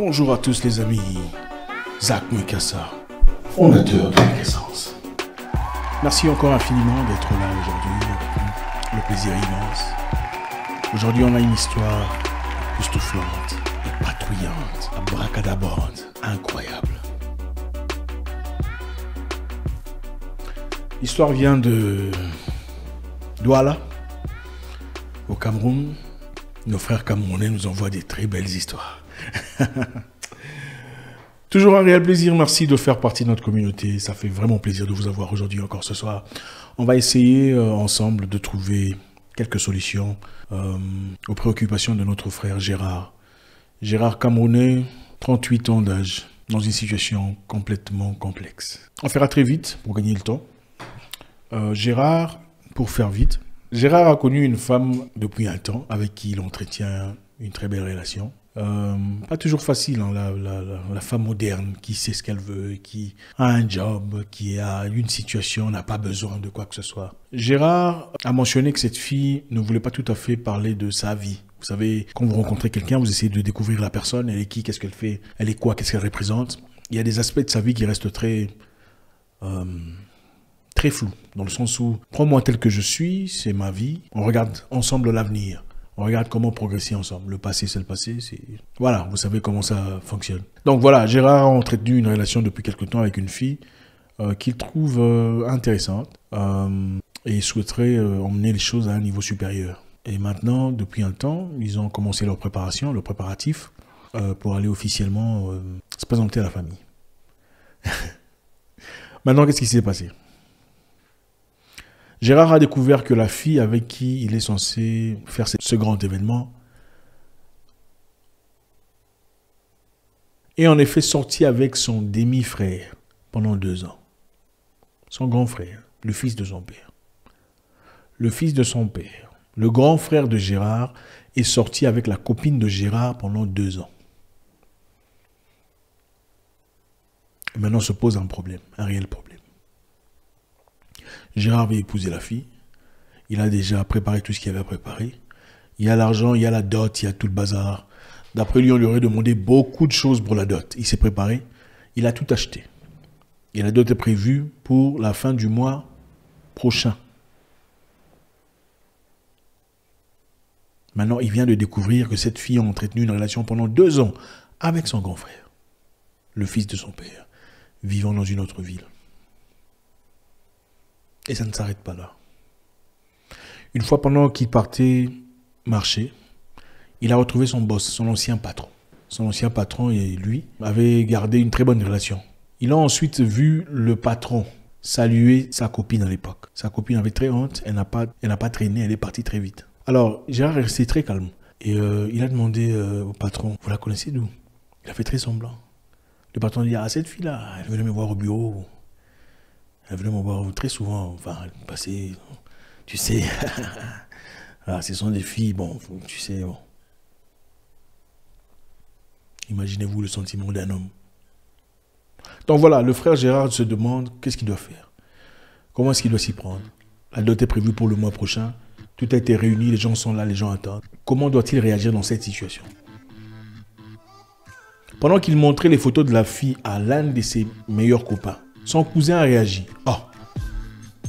Bonjour à tous les amis. Zach Mukasa, fondateur de Quintessence. Merci encore infiniment d'être là aujourd'hui avec nous. Le plaisir est immense. Aujourd'hui, on a une histoire époustouflante, patrouillante, abracadabrante, incroyable. L'histoire vient de Douala, au Cameroun. Nos frères camerounais nous envoient des très belles histoires. Toujours un réel plaisir, merci de faire partie de notre communauté. Ça fait vraiment plaisir de vous avoir aujourd'hui encore ce soir. On va essayer euh, ensemble de trouver quelques solutions euh, aux préoccupations de notre frère Gérard. Gérard Camerounais, 38 ans d'âge, dans une situation complètement complexe. On fera très vite pour gagner le temps. Euh, Gérard, pour faire vite, Gérard a connu une femme depuis un temps avec qui il entretient une très belle relation. Euh, pas toujours facile, hein, la, femme moderne qui sait ce qu'elle veut, qui a un job, qui a une situation, n'a pas besoin de quoi que ce soit. Gérard a mentionné que cette fille ne voulait pas tout à fait parler de sa vie. Vous savez, quand vous rencontrez quelqu'un, vous essayez de découvrir la personne, elle est qui, qu'est-ce qu'elle fait, elle est quoi, qu'est-ce qu'elle représente. Il y a des aspects de sa vie qui restent très... Euh, très flous, dans le sens où, prends-moi tel que je suis, c'est ma vie, on regarde ensemble l'avenir. On regarde comment progresser ensemble. Le passé, c'est le passé. Voilà, vous savez comment ça fonctionne. Donc voilà, Gérard a entretenu une relation depuis quelque temps avec une fille euh, qu'il trouve euh, intéressante euh, et souhaiterait emmener les choses à un niveau supérieur. Et maintenant, depuis un temps, ils ont commencé leur préparation, leur préparatif pour aller officiellement se présenter à la famille. maintenant, qu'est-ce qui s'est passé? Gérard a découvert que la fille avec qui il est censé faire ce grand événement est en effet sorti avec son demi-frère pendant deux ans. Son grand frère, le fils de son père. Le fils de son père, le grand frère de Gérard, est sorti avec la copine de Gérard pendant deux ans. Maintenant se pose un problème, un réel problème. Gérard veut épouser la fille. Il a déjà préparé tout ce qu'il avait à préparer. Il y a l'argent, il y a la dot, il y a tout le bazar. D'après lui, on lui aurait demandé beaucoup de choses pour la dot. Il s'est préparé. Il a tout acheté. Et la dot est prévue pour la fin du mois prochain. Maintenant, il vient de découvrir que cette fille a entretenu une relation pendant deux ans avec son grand frère, le fils de son père, vivant dans une autre ville. Et ça ne s'arrête pas là. Une fois pendant qu'il partait marcher, il a retrouvé son boss, son ancien patron. Son ancien patron et lui avaient gardé une très bonne relation. Il a ensuite vu le patron saluer sa copine à l'époque. Sa copine avait très honte, elle n'a pas, pas traîné, elle est partie très vite. Alors Gérard est resté très calme et euh, il a demandé euh, au patron, vous la connaissez d'où Il a fait très semblant. Le patron dit, ah cette fille-là, elle venait me voir au bureau. Elle venait me voir très souvent, enfin, passer, tu sais, ce sont des filles, bon, tu sais, bon. Imaginez-vous le sentiment d'un homme. Donc voilà, le frère Gérard se demande qu'est-ce qu'il doit faire? Comment est-ce qu'il doit s'y prendre? La dot est prévue pour le mois prochain. Tout a été réuni, les gens sont là, les gens attendent. Comment doit-il réagir dans cette situation? Pendant qu'il montrait les photos de la fille à l'un de ses meilleurs copains, son cousin a réagi. Oh,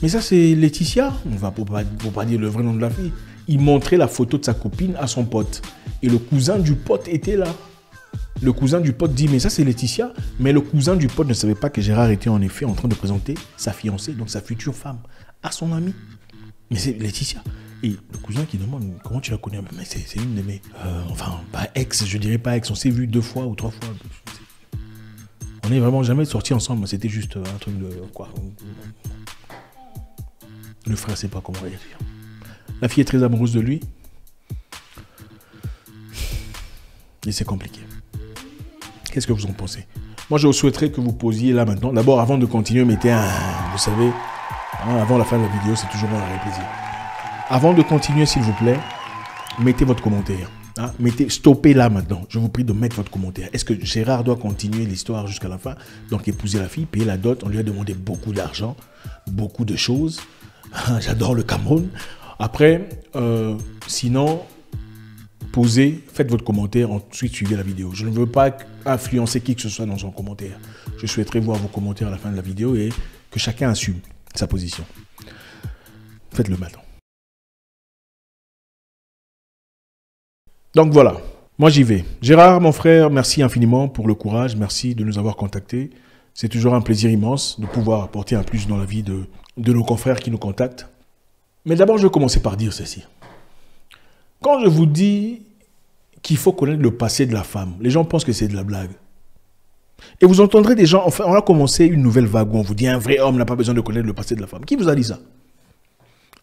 mais ça c'est Laetitia, on va pour pas, dire le vrai nom de la fille. Il montrait la photo de sa copine à son pote. Et le cousin du pote était là. Le cousin du pote dit, mais ça c'est Laetitia. Mais le cousin du pote ne savait pas que Gérard était en effet en train de présenter sa fiancée, donc sa future femme, à son ami. Mais c'est Laetitia. Et le cousin qui demande, comment tu la connais? Mais c'est une de mes... Euh, enfin, pas ex, je dirais pas ex, on s'est vu deux fois ou trois fois. On vraiment jamais sortis ensemble, c'était juste un truc de quoi. Le frère sait pas comment réagir. La fille est très amoureuse de lui. Et c'est compliqué. Qu'est-ce que vous en pensez? Moi, je souhaiterais que vous posiez là maintenant. D'abord, avant de continuer, mettez un. Vous savez, hein, avant la fin de la vidéo, c'est toujours un réel plaisir. Avant de continuer, s'il vous plaît, mettez votre commentaire. Hein, stoppez là maintenant. Je vous prie de mettre votre commentaire. Est-ce que Gérard doit continuer l'histoire jusqu'à la fin? Donc épouser la fille, payer la dot. On lui a demandé beaucoup d'argent, beaucoup de choses. J'adore le Cameroun. Après, euh, sinon, posez, faites votre commentaire, ensuite suivez la vidéo. Je ne veux pas influencer qui que ce soit dans son commentaire. Je souhaiterais voir vos commentaires à la fin de la vidéo et que chacun assume sa position. Faites-le maintenant. Donc voilà, moi j'y vais. Gérard, mon frère, merci infiniment pour le courage, merci de nous avoir contactés. C'est toujours un plaisir immense de pouvoir apporter un plus dans la vie de, nos confrères qui nous contactent. Mais d'abord, je vais commencer par dire ceci. Quand je vous dis qu'il faut connaître le passé de la femme, les gens pensent que c'est de la blague. Et vous entendrez des gens, enfin, on a commencé une nouvelle vague où on vous dit un vrai homme n'a pas besoin de connaître le passé de la femme. Qui vous a dit ça?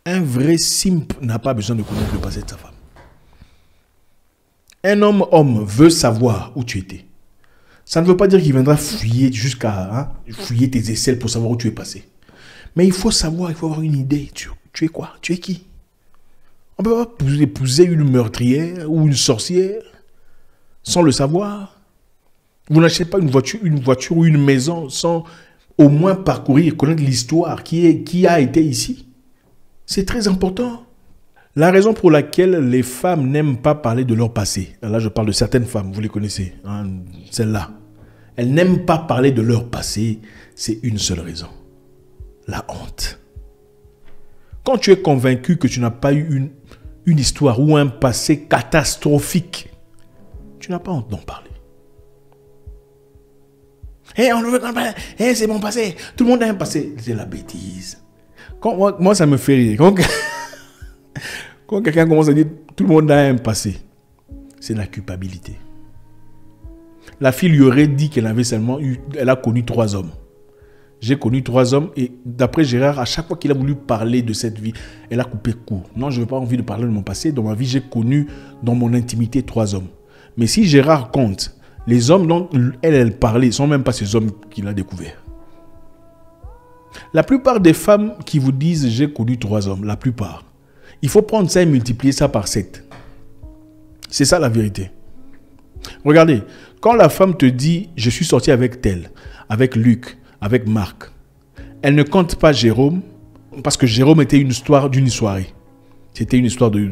Un vrai simp n'a pas besoin de connaître le passé de sa femme. Un homme homme veut savoir où tu étais. Ça ne veut pas dire qu'il viendra fouiller jusqu'à hein, fouiller tes aisselles pour savoir où tu es passé. Mais il faut savoir, il faut avoir une idée. Tu, es quoi? Tu es qui? On ne peut pas épouser une meurtrière ou une sorcière sans le savoir. Vous n'achetez pas une voiture, une voiture ou une maison sans au moins parcourir, connaître l'histoire qui, qui a été ici. C'est très important. La raison pour laquelle les femmes n'aiment pas parler de leur passé, là je parle de certaines femmes, vous les connaissez, hein, celles-là, elles n'aiment pas parler de leur passé, c'est une seule raison, la honte. Quand tu es convaincu que tu n'as pas eu une, histoire ou un passé catastrophique, tu n'as pas honte d'en parler. Hé, on ne veut pas. Hé, c'est mon passé. Tout le monde a un passé. C'est la bêtise. Moi, ça me fait rire. Quand quelqu'un commence à dire tout le monde a un passé, c'est la culpabilité. La fille lui aurait dit qu'elle avait seulement eu, elle a connu trois hommes. J'ai connu trois hommes et d'après Gérard, à chaque fois qu'il a voulu parler de cette vie, elle a coupé court. Non, je n'ai pas envie de parler de mon passé. Dans ma vie, j'ai connu dans mon intimité trois hommes. Mais si Gérard compte les hommes dont elle, elle parlait, ne sont même pas ces hommes qu'il a découverts. La plupart des femmes qui vous disent j'ai connu trois hommes, la plupart, il faut prendre ça et multiplier ça par 7. C'est ça la vérité. Regardez, quand la femme te dit je suis sorti avec tel, avec Luc, avec Marc, elle ne compte pas Jérôme parce que Jérôme était une histoire d'une soirée. C'était une histoire de...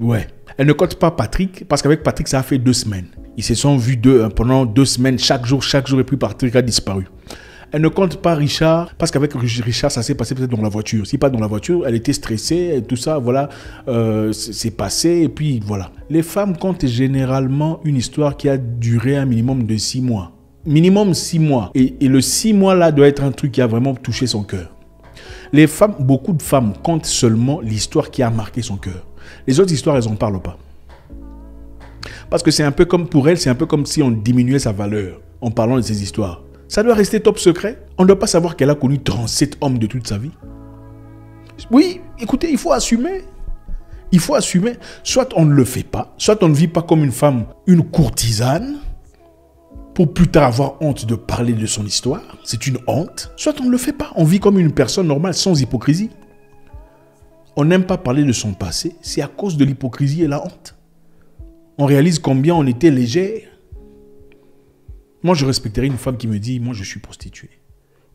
Ouais. Elle ne compte pas Patrick parce qu'avec Patrick ça a fait deux semaines. Ils se sont vus deux, pendant deux semaines, chaque jour, chaque jour, et puis Patrick a disparu. Elle ne compte pas Richard, parce qu'avec Richard, ça s'est passé peut-être dans la voiture. Si pas dans la voiture, elle était stressée, tout ça, voilà, euh, c'est passé, et puis voilà. Les femmes comptent généralement une histoire qui a duré un minimum de six mois. Minimum six mois. Et, et le six mois là doit être un truc qui a vraiment touché son cœur. Les femmes, beaucoup de femmes comptent seulement l'histoire qui a marqué son cœur. Les autres histoires, elles n'en parlent pas. Parce que c'est un peu comme pour elles, c'est un peu comme si on diminuait sa valeur en parlant de ces histoires. Ça doit rester top secret. On ne doit pas savoir qu'elle a connu 37 hommes de toute sa vie. Oui, écoutez, il faut assumer. Il faut assumer. Soit on ne le fait pas, soit on ne vit pas comme une femme, une courtisane, pour plus tard avoir honte de parler de son histoire. C'est une honte. Soit on ne le fait pas. On vit comme une personne normale, sans hypocrisie. On n'aime pas parler de son passé. C'est à cause de l'hypocrisie et la honte. On réalise combien on était léger moi, je respecterais une femme qui me dit, moi, je suis prostituée.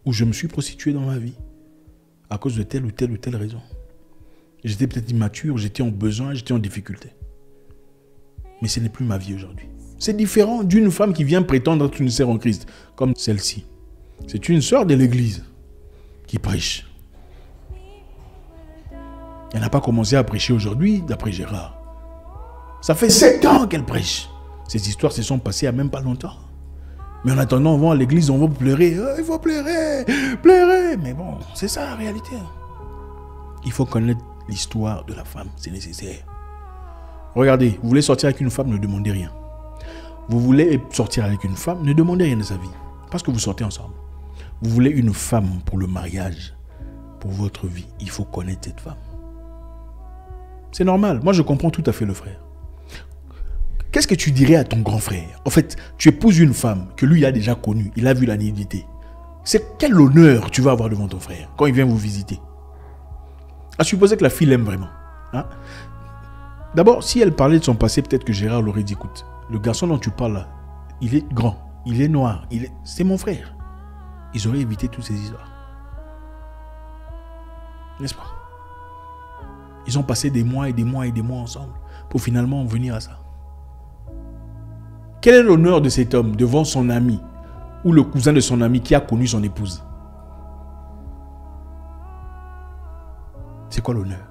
Ou je me suis prostituée dans ma vie. À cause de telle ou telle ou telle raison. J'étais peut-être immature, j'étais en besoin, j'étais en difficulté. Mais ce n'est plus ma vie aujourd'hui. C'est différent d'une femme qui vient prétendre être une sœur en Christ, comme celle-ci. C'est une sœur de l'Église qui prêche. Elle n'a pas commencé à prêcher aujourd'hui, d'après Gérard. Ça fait sept ans qu'elle prêche. Ces histoires se sont passées a même pas longtemps. Mais en attendant, on va à l'église, on va pleurer. Oh, il faut pleurer, pleurer. Mais bon, c'est ça la réalité. Il faut connaître l'histoire de la femme, c'est nécessaire. Regardez, vous voulez sortir avec une femme, ne demandez rien. Vous voulez sortir avec une femme, ne demandez rien de sa vie. Parce que vous sortez ensemble. Vous voulez une femme pour le mariage, pour votre vie. Il faut connaître cette femme. C'est normal. Moi, je comprends tout à fait le frère. Qu'est-ce que tu dirais à ton grand frère? En fait, tu épouses une femme que lui a déjà connue, il a vu la nudité. C'est quel honneur tu vas avoir devant ton frère quand il vient vous visiter? À supposer que la fille l'aime vraiment. Hein? D'abord, si elle parlait de son passé, peut-être que Gérard l'aurait dit écoute, le garçon dont tu parles là, il est grand, il est noir, il est... c'est mon frère. Ils auraient évité toutes ces histoires. N'est-ce pas? Ils ont passé des mois et des mois et des mois ensemble pour finalement en venir à ça. Quel est l'honneur de cet homme devant son ami ou le cousin de son ami qui a connu son épouse? C'est quoi l'honneur?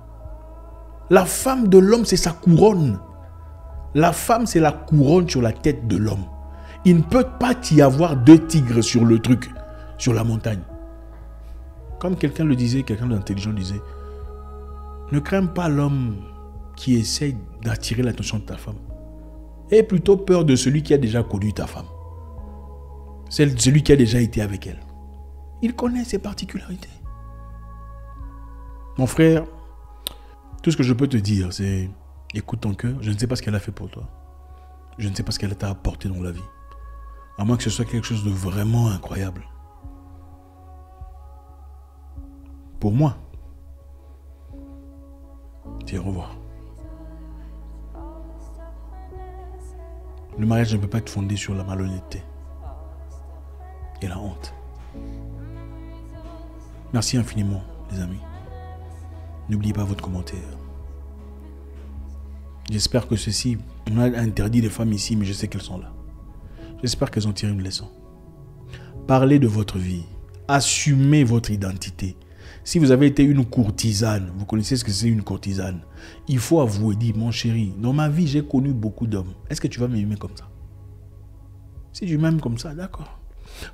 La femme de l'homme, c'est sa couronne. La femme, c'est la couronne sur la tête de l'homme. Il ne peut pas y avoir deux tigres sur le truc, sur la montagne. Comme quelqu'un le disait, quelqu'un d'intelligent disait, ne crains pas l'homme qui essaie d'attirer l'attention de ta femme. Aie plutôt peur de celui qui a déjà connu ta femme. Celui qui a déjà été avec elle. Il connaît ses particularités. Mon frère, tout ce que je peux te dire, c'est écoute ton cœur. Je ne sais pas ce qu'elle a fait pour toi. Je ne sais pas ce qu'elle t'a apporté dans la vie. À moins que ce soit quelque chose de vraiment incroyable. Pour moi, dis au revoir. Le mariage ne peut pas être fondé sur la malhonnêteté et la honte. Merci infiniment, les amis. N'oubliez pas votre commentaire. J'espère que ceci, on a interdit les femmes ici, mais je sais qu'elles sont là. J'espère qu'elles ont tiré une leçon. Parlez de votre vie. Assumez votre identité. Si vous avez été une courtisane, vous connaissez ce que c'est une courtisane, il faut avouer, dire, mon chéri, dans ma vie, j'ai connu beaucoup d'hommes. Est-ce que tu vas m'aimer comme ça? Si tu m'aimes comme ça, d'accord.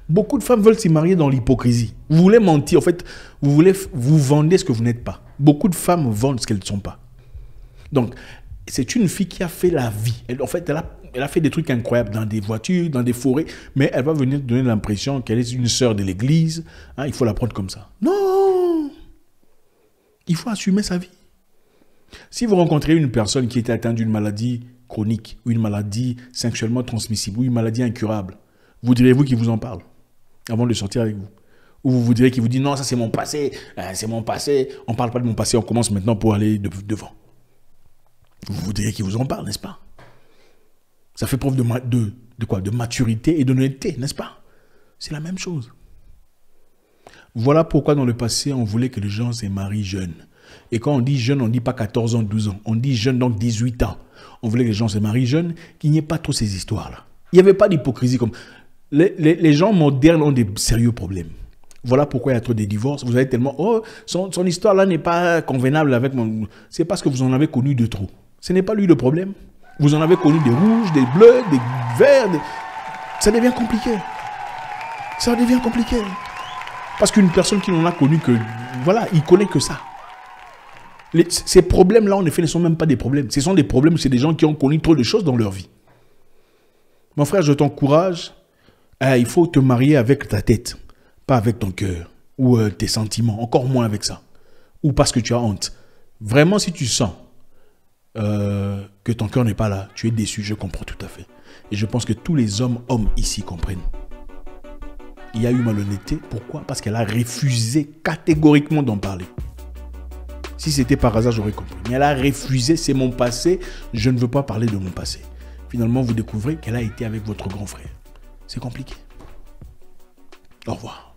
Beaucoup de femmes veulent s'y marier dans l'hypocrisie. Vous voulez mentir, en fait, vous voulez vous vendez ce que vous n'êtes pas. Beaucoup de femmes vendent ce qu'elles ne sont pas. Donc, c'est une fille qui a fait la vie. En fait, elle a, a fait des trucs incroyables dans des voitures, dans des forêts, mais elle va venir donner l'impression qu'elle est une sœur de l'église. Hein, il faut la prendre comme ça. Non Il faut assumer sa vie. Si vous rencontrez une personne qui était atteinte d'une maladie chronique, ou une maladie sexuellement transmissible, ou une maladie incurable, vous direz-vous qu'il vous en parle avant de sortir avec vous? Ou vous vous direz qu'il vous dit non, ça c'est mon passé, euh, c'est mon passé, on ne parle pas de mon passé, on commence maintenant pour aller devant. Vous vous direz qu'il vous en parle, n'est-ce pas? Ça fait preuve de, quoi? De maturité et d'honnêteté, n'est-ce pas? C'est la même chose. Voilà pourquoi dans le passé, on voulait que les gens se marient jeunes. Et quand on dit jeune, on ne dit pas 14 ans, 12 ans. On dit jeune, donc 18 ans. On voulait que les gens se marient jeunes, qu'il n'y ait pas trop ces histoires-là. Il n'y avait pas d'hypocrisie comme... Les, gens modernes ont des sérieux problèmes. Voilà pourquoi il y a trop de divorces. Vous avez tellement... Oh, son, son histoire-là n'est pas convenable avec mon... C'est parce que vous en avez connu de trop. Ce n'est pas lui le problème. Vous en avez connu des rouges, des bleus, des verts. Ça devient compliqué. Ça devient compliqué. Parce qu'une personne qui n'en a connu que... Voilà, il connaît que ça. ces problèmes-là, en effet, ne sont même pas des problèmes. Ce sont des problèmes, c'est des gens qui ont connu trop de choses dans leur vie. Mon frère, je t'encourage. Eh, il faut te marier avec ta tête, pas avec ton cœur ou euh, tes sentiments, encore moins avec ça. Ou parce que tu as honte. Vraiment, si tu sens euh, que ton cœur n'est pas là, tu es déçu, je comprends tout à fait. Et je pense que tous les hommes, hommes ici comprennent il y a eu malhonnêteté. Pourquoi? Parce qu'elle a refusé catégoriquement d'en parler. Si c'était par hasard, j'aurais compris. Mais elle a refusé, c'est mon passé, je ne veux pas parler de mon passé. Finalement, vous découvrez qu'elle a été avec votre grand frère. C'est compliqué. Au revoir.